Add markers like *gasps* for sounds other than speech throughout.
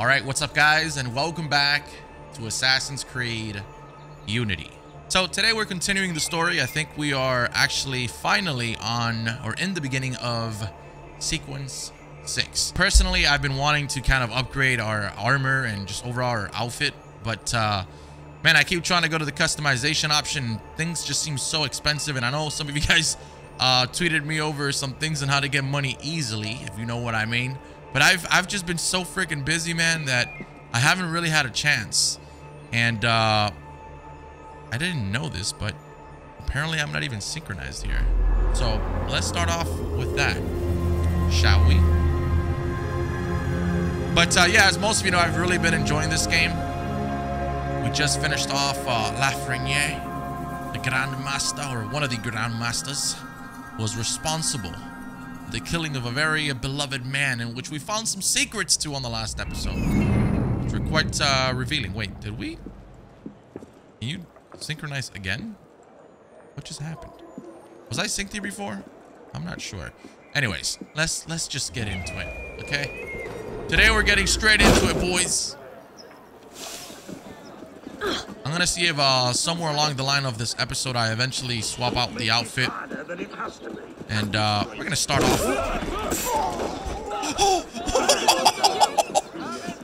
All right, what's up guys and welcome back to Assassin's Creed Unity. So today we're continuing the story. I think we are actually finally on or in the beginning of sequence six. Personally, I've been wanting to kind of upgrade our armor and just overall our outfit, but uh, man, I keep trying to go to the customization option. Things just seem so expensive. And I know some of you *laughs* guys uh, tweeted me over some things on how to get money easily, if you know what I mean. But I've, I've just been so freaking busy, man, that I haven't really had a chance. And uh, I didn't know this, but apparently I'm not even synchronized here. So let's start off with that, shall we? But uh, yeah, as most of you know, I've really been enjoying this game. We just finished off uh, Lafreniere, the Grand Master, or one of the Grand Masters, was responsible the killing of a very beloved man, in which we found some secrets to on the last episode, which were quite uh, revealing. Wait, did we? Can you synchronize again? What just happened? Was I synced here before? I'm not sure. Anyways, let's let's just get into it, okay? Today we're getting straight into it, boys. I'm gonna see if uh, somewhere along the line of this episode I eventually swap out the outfit. And uh, we're gonna start off. *gasps*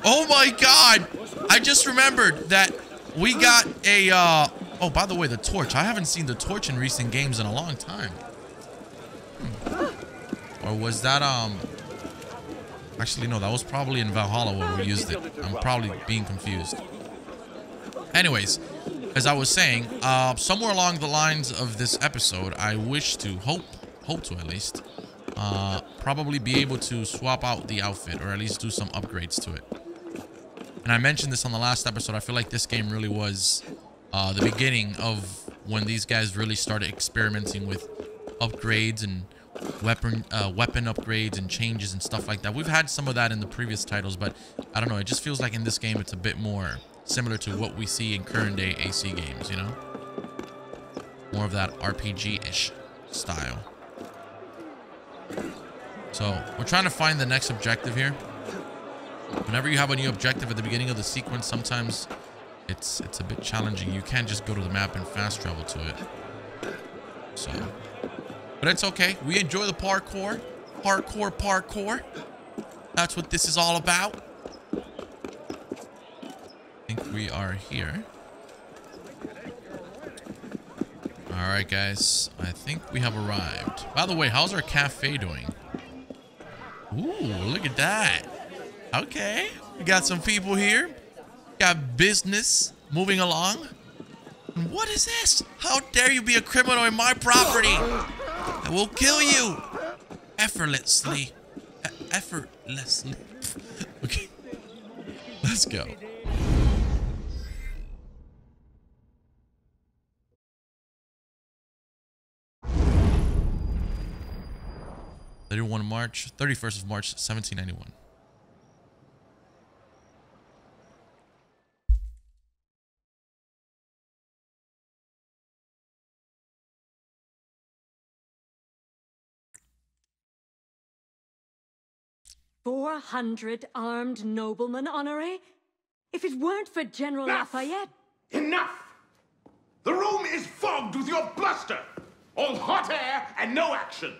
oh my god! I just remembered that we got a uh, Oh, by the way, the torch. I haven't seen the torch in recent games in a long time. Hmm. Or was that, um... Actually, no, that was probably in Valhalla where we used it. I'm probably being confused. Anyways, as I was saying, uh, somewhere along the lines of this episode, I wish to, hope, hope to at least, uh, probably be able to swap out the outfit or at least do some upgrades to it. And I mentioned this on the last episode. I feel like this game really was uh, the beginning of when these guys really started experimenting with upgrades and weapon uh, weapon upgrades and changes and stuff like that. We've had some of that in the previous titles, but I don't know. It just feels like in this game it's a bit more similar to what we see in current day AC games, you know? More of that RPG-ish style. So, we're trying to find the next objective here. Whenever you have a new objective at the beginning of the sequence, sometimes it's it's a bit challenging. You can't just go to the map and fast travel to it. So, but it's okay. We enjoy the parkour. Parkour, parkour. That's what this is all about. I think we are here. All right, guys. I think we have arrived. By the way, how's our cafe doing? Ooh, look at that. Okay. We got some people here. Got business moving along. What is this? How dare you be a criminal in my property? I will kill you. Effortlessly. E effortlessly. *laughs* okay. Let's go. Thirty-one March, thirty-first of March, seventeen ninety-one. 400 armed noblemen, Honoré? If it weren't for General Enough! Lafayette... Enough! The room is fogged with your bluster! All hot air and no action!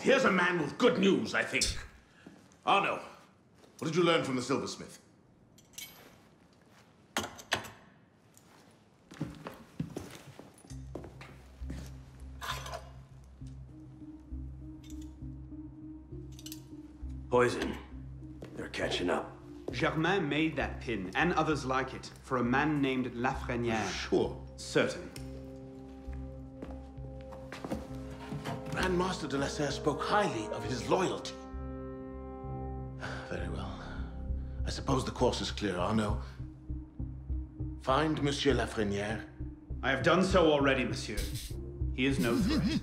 Here's a man with good news, I think. Arno, what did you learn from the silversmith? Poison. They're catching up. Germain made that pin, and others like it, for a man named Lafreniere. Sure. Certain. Grandmaster de la Serre spoke highly of his loyalty. Very well. I suppose the course is clear, Arno. Find Monsieur Lafreniere. I have done so already, Monsieur. He is no threat.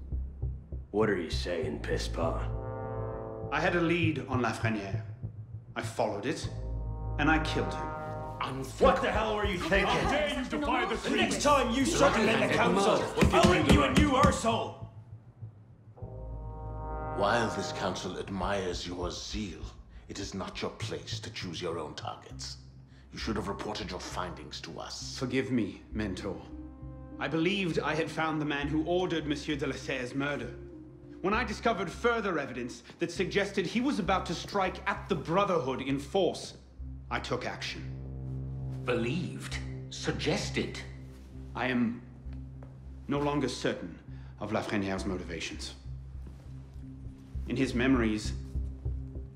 *laughs* what are you saying, Pisspon? I had a lead on Lafreniere. I followed it, and I killed him. What the hell were you thinking? How dare you defy the queen? Next time you circumvent the council, I'll bring you a new arsehole! While this council admires your zeal, It is not your place to choose your own targets. You should have reported your findings to us. Forgive me, Mentor. I believed I had found the man who ordered Monsieur de la Serre's murder. When I discovered further evidence that suggested he was about to strike at the Brotherhood in force, I took action. Believed? Suggested? I am no longer certain of Lafreniere's motivations. In his memories,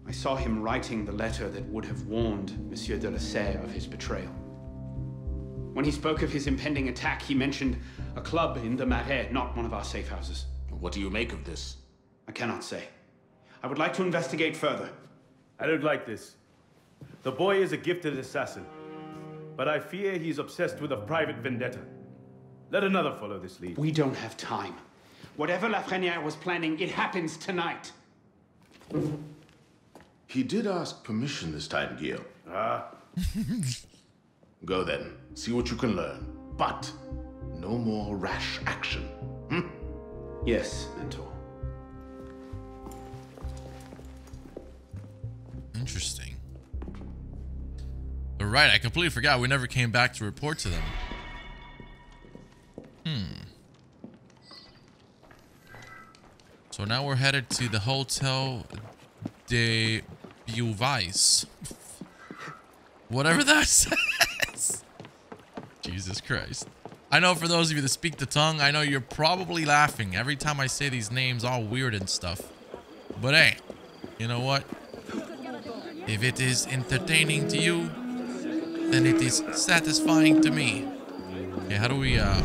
I saw him writing the letter that would have warned Monsieur de la Serre of his betrayal. When he spoke of his impending attack, he mentioned a club in the Marais, not one of our safe houses. What do you make of this? I cannot say. I would like to investigate further. I don't like this. The boy is a gifted assassin, but I fear he's obsessed with a private vendetta. Let another follow this lead. We don't have time. Whatever Lafreniere was planning, it happens tonight. He did ask permission this time, Gil. Ah, *laughs* Go then, see what you can learn. But no more rash action. Hmm? Yes, Mentor. Interesting. But right, I completely forgot we never came back to report to them. Hmm. So now we're headed to the Hotel de Beauvais. Whatever that *laughs* says. Jesus Christ. I know for those of you that speak the tongue, I know you're probably laughing every time I say these names all weird and stuff. But hey, you know what? If it is entertaining to you, then it is satisfying to me. Okay, how do we, uh...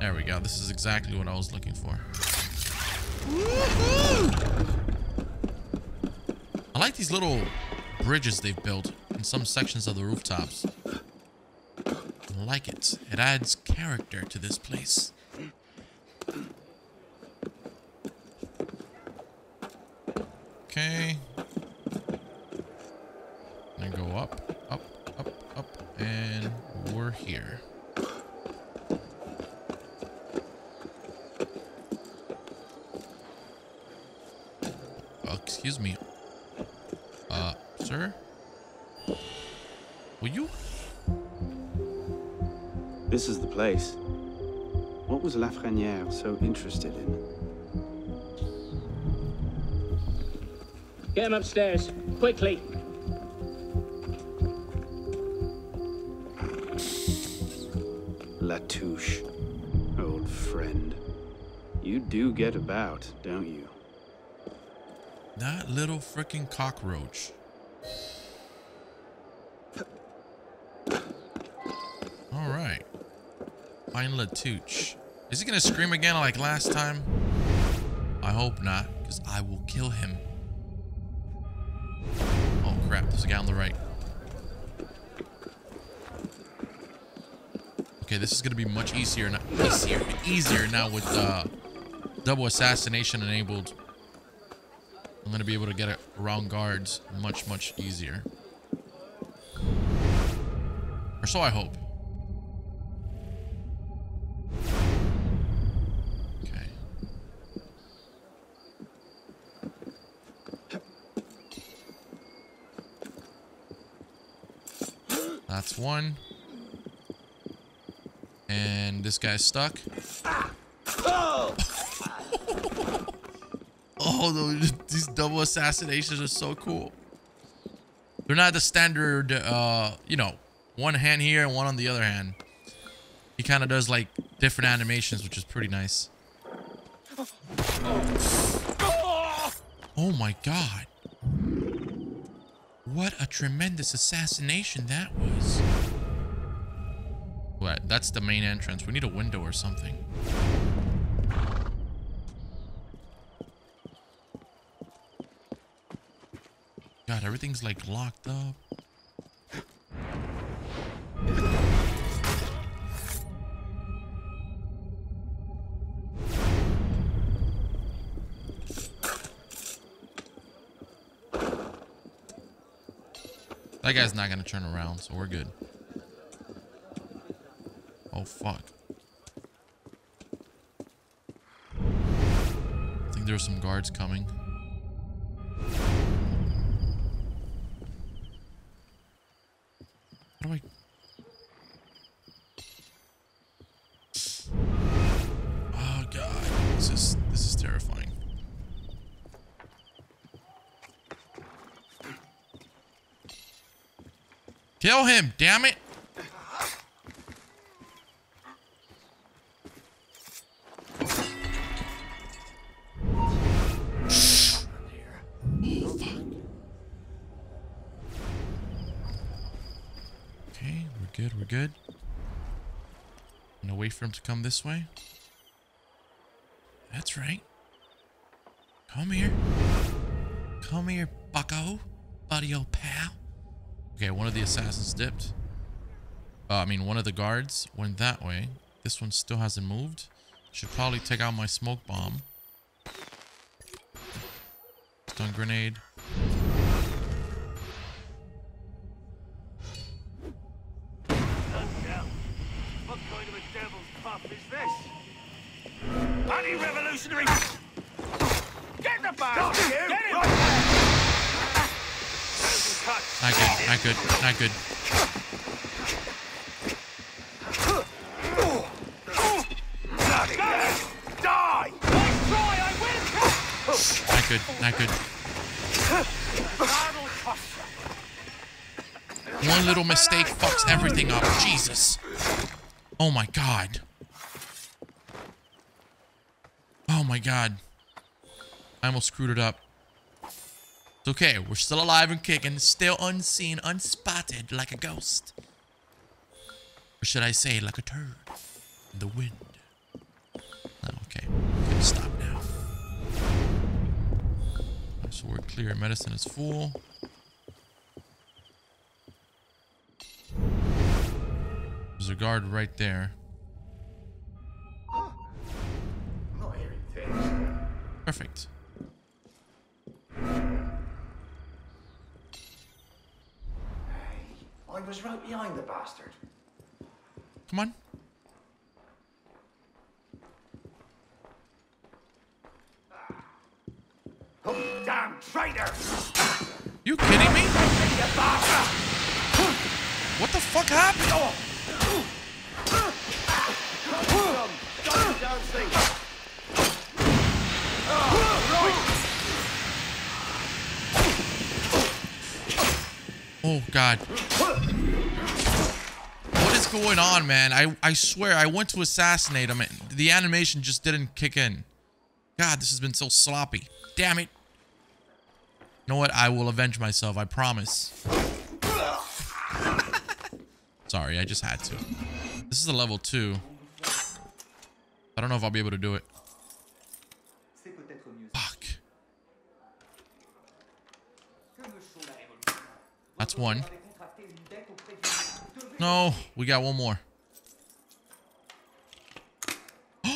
There we go. This is exactly what I was looking for. I like these little bridges they've built in some sections of the rooftops. I like it. It adds character to this place. Okay. Then go up, up, up, up, and we're here. Uh, excuse me. Uh, sir? Will you? This is the place. What was Lafreniere so interested in? Get him upstairs, quickly. Latouche. Old friend. You do get about, don't you? That little freaking cockroach. All right. Find Latouche. Is he gonna scream again like last time? I hope not, because I will kill him. Oh crap, there's a guy on the right. Okay, this is gonna be much easier now. Easier, easier now with uh, double assassination enabled. I'm gonna be able to get around guards much, much easier. Or so I hope. Okay. That's one. And this guy's stuck. Ah! Oh! Oh, those, these double assassinations are so cool. They're not the standard, uh, you know, one hand here and one on the other hand. He kind of does like different animations, which is pretty nice. Oh my god. What a tremendous assassination that was. What? That's the main entrance. We need a window or something. God, everything's like locked up. That guy's not gonna turn around, so we're good. Oh fuck. I think there there's some guards coming. Kill him, damn it! Okay, we're good, we're good. And wait for him to come this way. That's right. Come here. Come here, bucko. Buddy old pal. Okay, one of the assassins dipped. Uh, I mean, one of the guards went that way. This one still hasn't moved. Should probably take out my smoke bomb. Stun grenade. Not good, not good, not good. Not good, not good. One little mistake fucks everything up. Jesus. Oh my god. Oh my god. I almost screwed it up. It's okay. We're still alive and kicking. Still unseen, unspotted, like a ghost. Or should I say, like a turd in the wind. Oh, okay. Okay, stop now. So we're clear. Medicine is full. There's a guard right there. I'm not hearing things. Perfect. I was right behind the bastard. Come on. Oh, damn traitor! You kidding me? What the fuck happened? Oh Oh, god. What is going on, man? I I swear I went to assassinate him the animation just didn't kick in. God, this has been so sloppy. Damn it. You know what? I will avenge myself, I promise. *laughs* Sorry, I just had to. This is a level 2. I don't know if I'll be able to do it. Fuck. That's one. No, we got one more. *gasps*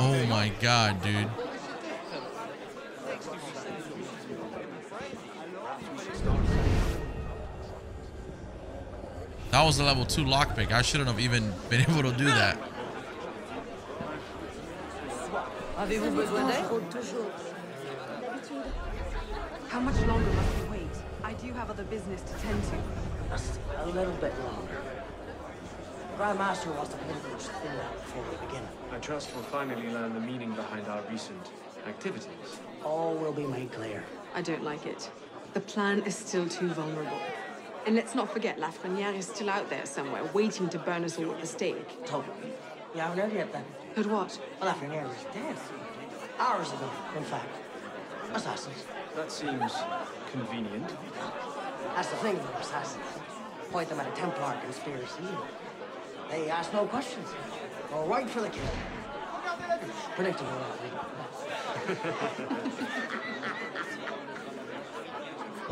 Oh my god, dude. That was a level 2 lockpick. I shouldn't have even been *laughs* able to do that. Avez-vous besoin d'aide How much longer must we wait? I do have other business to tend to. Just a little bit longer. Grand Master wants to put those thing out before we begin. I trust we'll finally learn the meaning behind our recent activities. All will be made clear. I don't like it. The plan is still too vulnerable. And let's not forget, Lafreniere is still out there somewhere, waiting to burn us all at the stake. Totally. You haven't heard yet then? But what? Well, Lafreniere is dead. Hours ago, in fact. Assassins. That seems convenient. That's the thing with assassins. Point them at a Templar conspiracy. They ask no questions. Go right for the kill. Predictable,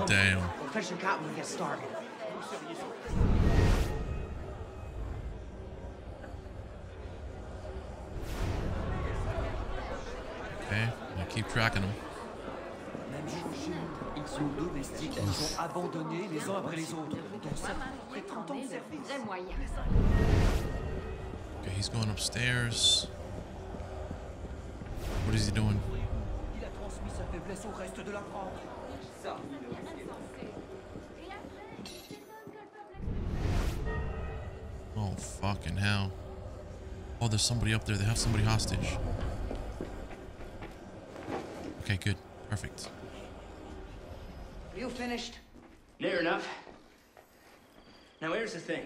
Damn. We'll fish the cat when we get started. Tracking them. Même chose chez nous. Ils sont domestiques, ils sont abandonnés les uns après les autres. Donc ça fait 30 ans de service. Okay, he's going upstairs. What is he doing? faiblesse au reste de la France. Ça. Oh, fucking hell. Oh, there's somebody up there. They have somebody hostage. Okay, good. Perfect. Are you finished? Near enough. Now here's the thing.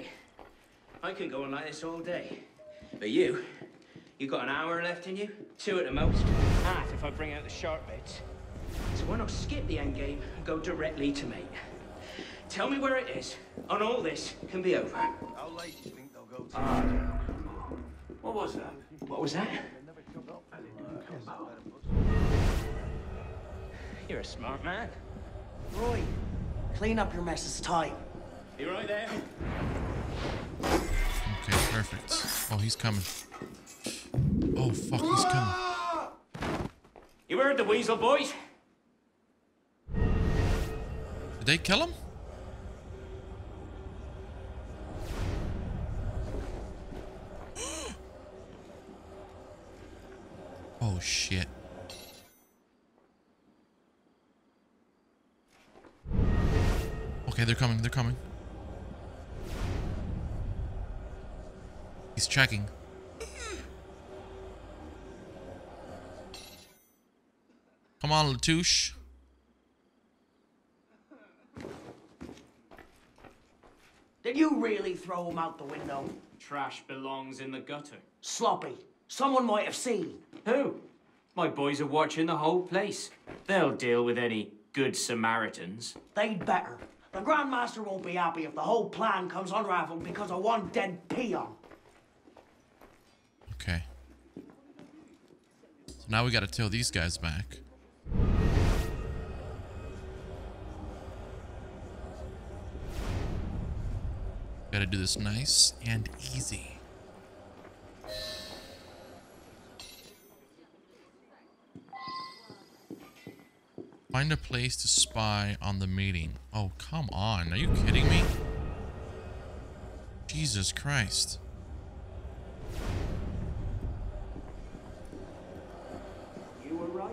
I can go on like this all day. But you, you got an hour left in you? Two at the most. Half if I bring out the sharp bits. So why not skip the end game and go directly to mate? Tell me where it is, and all this can be over. How late do you think they'll go to? Ah, what was that? What was that? You're a smart man. Roy, clean up your mess. It's time. You right there? Okay, perfect. Oh, he's coming. Oh, fuck, he's ah! coming. You heard the weasel, boys? Did they kill him? *gasps* oh, shit. Okay, they're coming, they're coming. He's checking. Come on, Latouche. Did you really throw him out the window? Trash belongs in the gutter. Sloppy. Someone might have seen. Who? My boys are watching the whole place. They'll deal with any good Samaritans. They'd better. The Grandmaster won't be happy if the whole plan comes unraveled because of one dead peon. Okay. So now we gotta tail these guys back. Gotta do this nice and easy. Find a place to spy on the meeting. Oh, come on. Are you kidding me? Jesus Christ. You were right.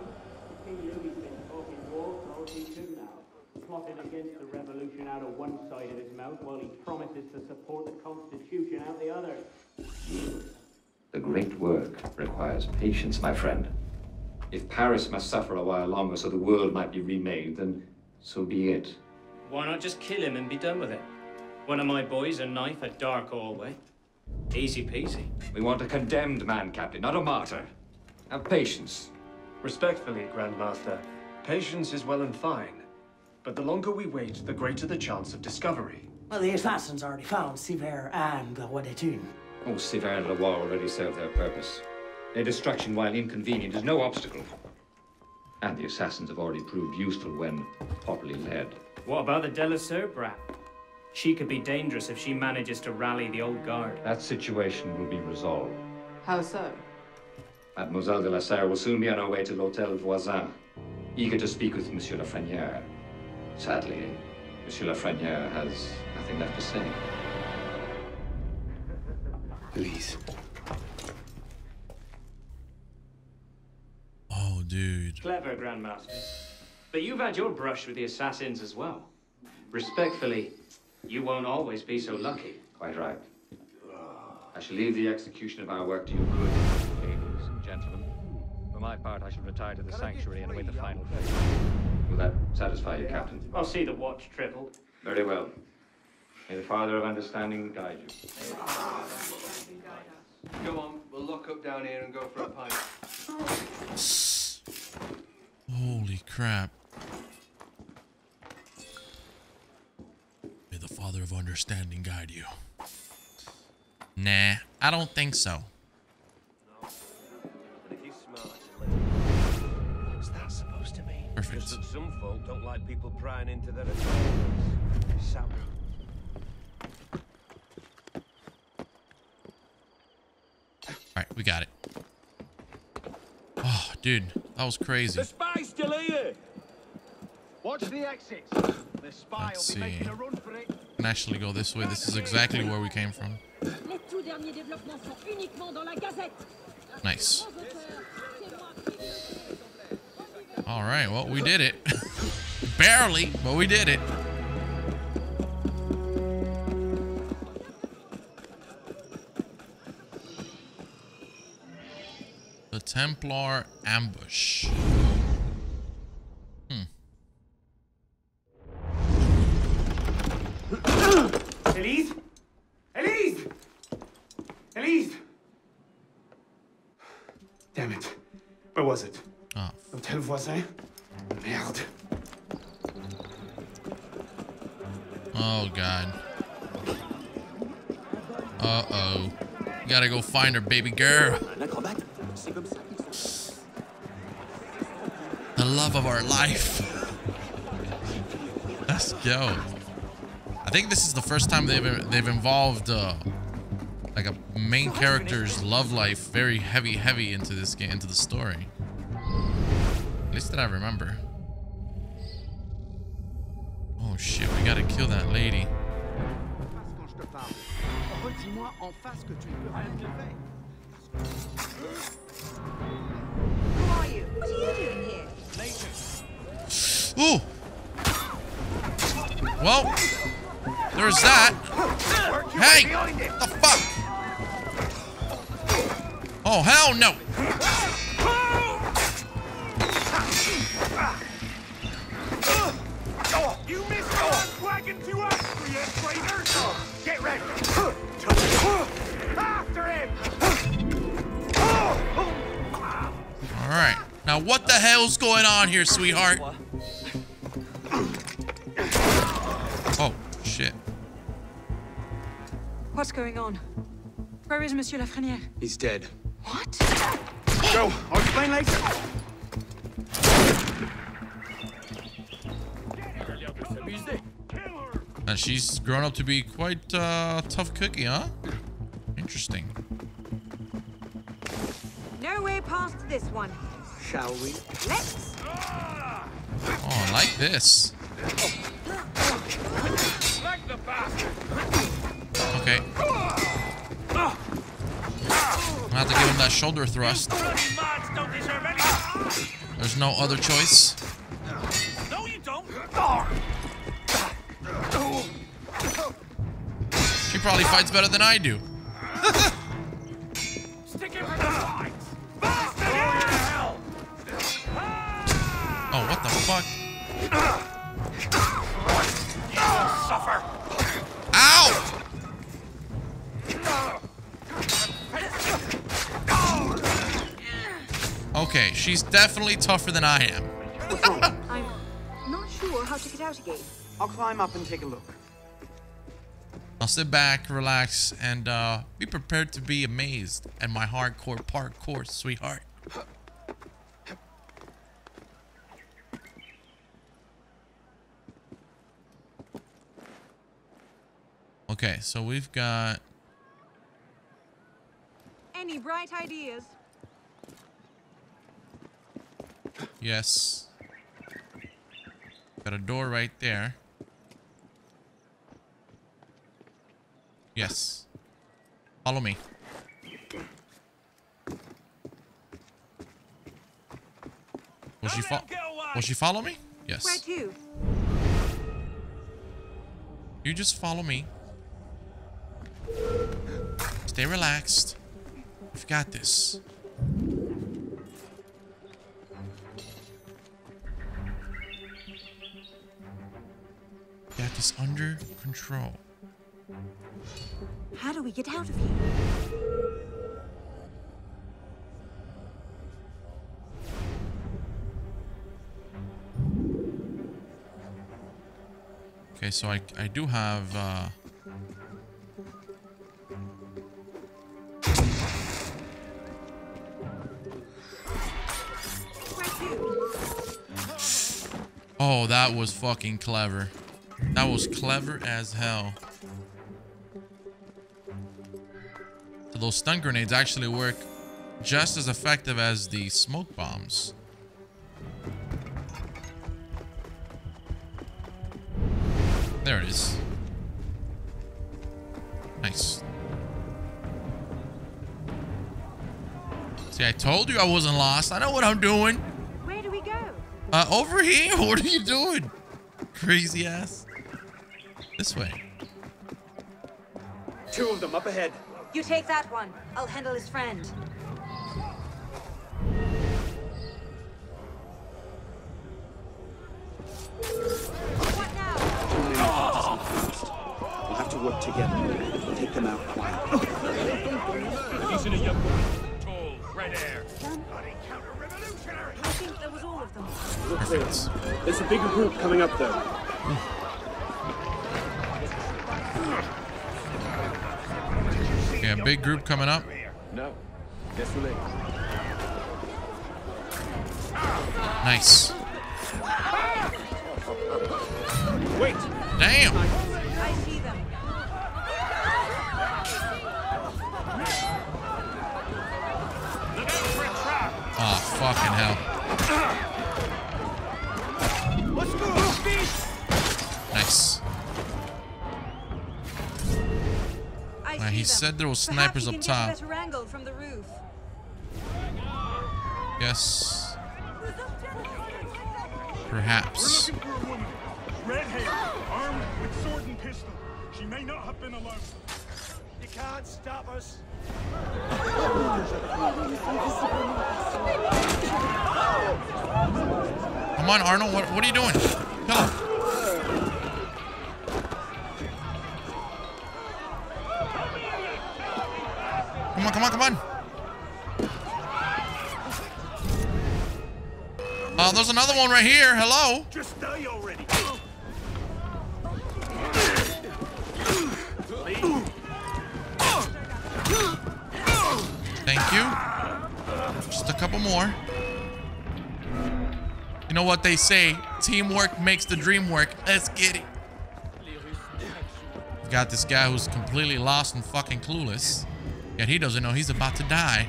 King Louis been talking war for he too now. Plotting against the revolution out of one side of his mouth while he promises to support the Constitution out the other. The great work requires patience, my friend. If Paris must suffer a while longer so the world might be remade, then so be it. Why not just kill him and be done with it? One of my boys a knife at Dark Hallway. Easy peasy. We want a condemned man, Captain, not a martyr. Have patience. Respectfully, Grandmaster, patience is well and fine. But the longer we wait, the greater the chance of discovery. Well, the assassins already found Sivert and the Wadetun. Oh, Sivert and Lawar already served their purpose. Their destruction, while inconvenient, is no obstacle. And the assassins have already proved useful when properly led. What about the de la Serre brat? She could be dangerous if she manages to rally the old guard. That situation will be resolved. How so? Mademoiselle de la Serre will soon be on her way to l'Hôtel Voisin, eager to speak with Monsieur Lafreniere. Sadly, Monsieur Lafreniere has nothing left to say. Please. Dude. Clever, Grandmaster. But you've had your brush with the assassins as well. Respectfully, you won't always be so lucky. Quite right. I shall leave the execution of our work to you good ladies and gentlemen. For my part, I shall retire to the sanctuary and await the final um, fate. Will that satisfy you, Captain? I'll see the watch tripled. Very well. May the Father of Understanding guide you. Go on, we'll lock up down here and go for a pint. Holy crap. May the Father of Understanding guide you. Nah, I don't think so. But if he's smart, what's that supposed to mean? Perfect. Just that some folk don't like people prying into their affairs. Alright, we got it. Dude, that was crazy. The spy's still here! Watch the exits. The spy Let's will be making see. a run for it. Can actually go this way. This is exactly where we came from. Les tout derniers développements sont uniquement dans la Gazette. Nice. Grands auteurs, c'est moi qui- All right, well, we did it. *laughs* Barely, but we did it. The Templar ambush. Hmm. Elise? Elise! Elise! Damn it. Where was it? Ah. Hôtel voisin? Merde. Oh, God. Uh-oh. Gotta go find her, baby girl. The love of our life. Let's go. I think this is the first time they've they've involved uh, like a main character's love life very heavy, heavy into this game, into the story. At least that I remember. Oh shit, we gotta kill that lady. Oh no! You missed the wagon to us, you traitor! Get ready! After him! All right. Now what the hell's going on here, sweetheart? Oh shit. What's going on? Where is Monsieur Lafreniere? He's dead. What? Go! I'll explain later. And she's grown up to be quite uh, tough cookie, huh? Interesting. No way past this one. Shall we? Let's. Oh, I like this. Like the bastard! Okay. I have to give him that shoulder thrust. Bloody mods don't deserve any... Ah. There's no other choice. No, you don't! She probably fights better than I do. She's definitely tougher than I am. *laughs* I'm not sure how to get out again. I'll climb up and take a look. I'll sit back, relax, and uh, be prepared to be amazed at my hardcore parkour, sweetheart. Okay, so we've got Any bright ideas? Yes. Got a door right there. Yes. Follow me. Will she fo- Will she follow me? Yes. Where to? You just follow me. Stay relaxed. We've got this. This under control. How do we get out of here? Okay, so I, I do have uh Oh, that was fucking clever. That was clever as hell. So those stun grenades actually work just as effective as the smoke bombs. There it is. Nice. See, I told you I wasn't lost. I know what I'm doing. Where do we go? Uh, over here? *laughs* What are you doing? Crazy ass. This way. Two of them up ahead. You take that one. I'll handle his friend. We'll have to work together. Take them out quietly. He's in a young woman. Tall, red hair. I think that was all of them. Look there. There's a bigger group coming up there. Yeah, big group coming up. No. Désolé. Nice. Wait. Damn. I see them. Oh, fucking hell. He them. said there was Perhaps snipers up top. Get a better angle from the roof. Yes. Perhaps. Looking for a woman. Red hair, armed with sword and pistol. She may not have been alone. You can't stop us. Come on, Arnold. What, what are you doing? Come on, come on, come on. Oh, there's another one right here. Hello. Just die already. Thank you. Just a couple more. You know what they say? Teamwork makes the dream work. Let's get it. Got this guy who's completely lost and fucking clueless. Yet he doesn't know he's about to die.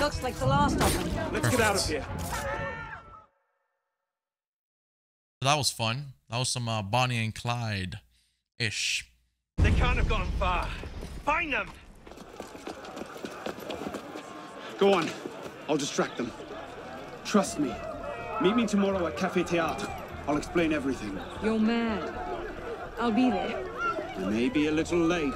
Looks like the last of them. Let's get out of here. That was fun. That was some uh, Bonnie and Clyde ish. They can't have gone far. Find them. Go on. I'll distract them. Trust me. Meet me tomorrow at Café Théâtre. I'll explain everything. You're mad. I'll be there. You may be a little late.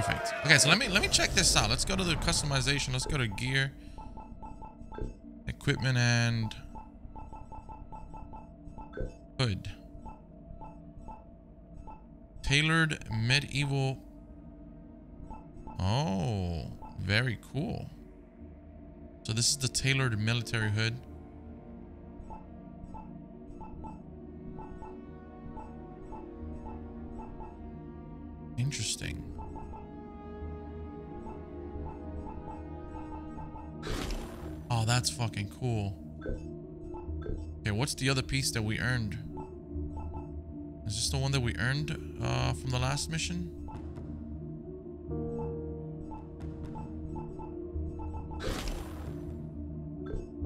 Perfect. Okay, so let me let me check this out. Let's go to the customization. Let's go to gear, equipment, and hood. Tailored medieval. Oh, very cool. So this is the tailored military hood. Interesting. That's fucking cool. Okay, what's the other piece that we earned? Is this the one that we earned uh, from the last mission?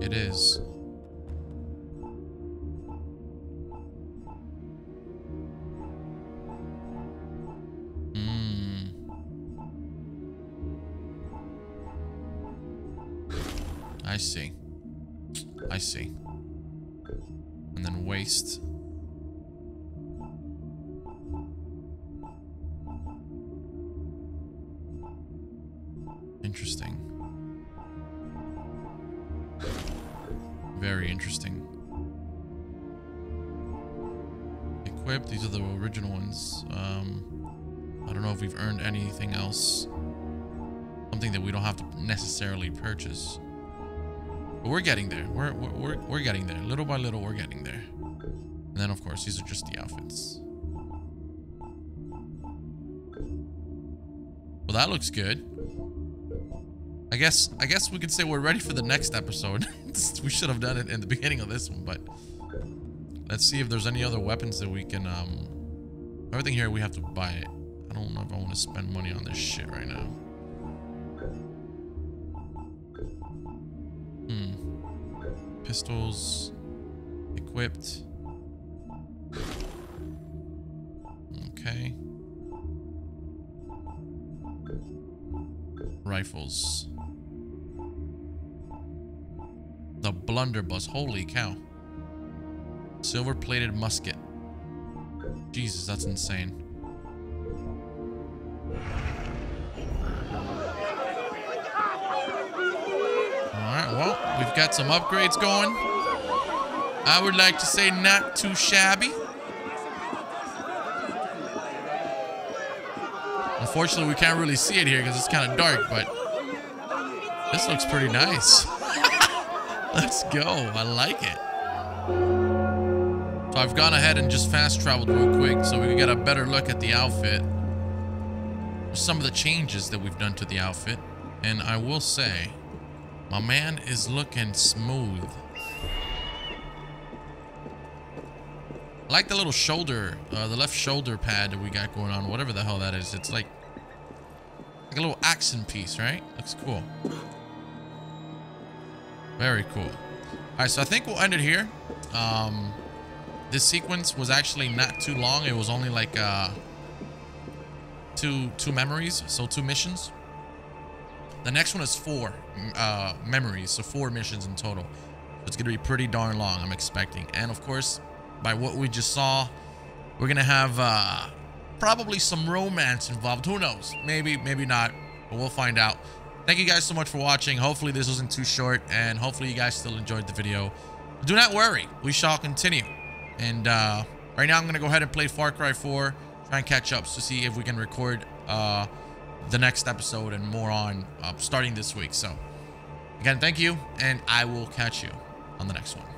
It is. And then waste. Interesting. Very interesting. Equipped, These are the original ones. Um, I don't know if we've earned anything else. Something that we don't have to necessarily purchase. But we're getting there. We're, we're, we're, getting there. Little by little, we're getting there. And then, of course, these are just the outfits. Well, that looks good. I guess I guess we could say we're ready for the next episode. *laughs* we should have done it in the beginning of this one, but let's see if there's any other weapons that we can um everything here we have to buy it. I don't know if I want to spend money on this shit right now. Pistols equipped. Okay. Rifles. The blunderbuss. Holy cow. Silver plated musket. Jesus, that's insane. Alright, well, we've got some upgrades going. I would like to say not too shabby. Unfortunately, we can't really see it here because it's kind of dark, but this looks pretty nice. *laughs* Let's go. I like it. So I've gone ahead and just fast traveled real quick so we can get a better look at the outfit. Some of the changes that we've done to the outfit. And I will say, my man is looking smooth. I like the little shoulder, uh, the left shoulder pad that we got going on, whatever the hell that is. It's like like a little accent piece, right? Looks cool. Very cool. All right, so I think we'll end it here. Um, this sequence was actually not too long. It was only like uh, two two memories, so two missions. The next one is four uh, memories, so four missions in total. It's gonna be pretty darn long, I'm expecting. And of course, by what we just saw, we're gonna have uh, probably some romance involved. Who knows? Maybe, maybe not, but we'll find out. Thank you guys so much for watching. Hopefully this wasn't too short, and hopefully you guys still enjoyed the video. But do not worry, we shall continue. And uh, right now I'm gonna go ahead and play Far Cry 4, try and catch up to see if we can record uh, the next episode and more on uh, starting this week. So again, thank you, and I will catch you on the next one.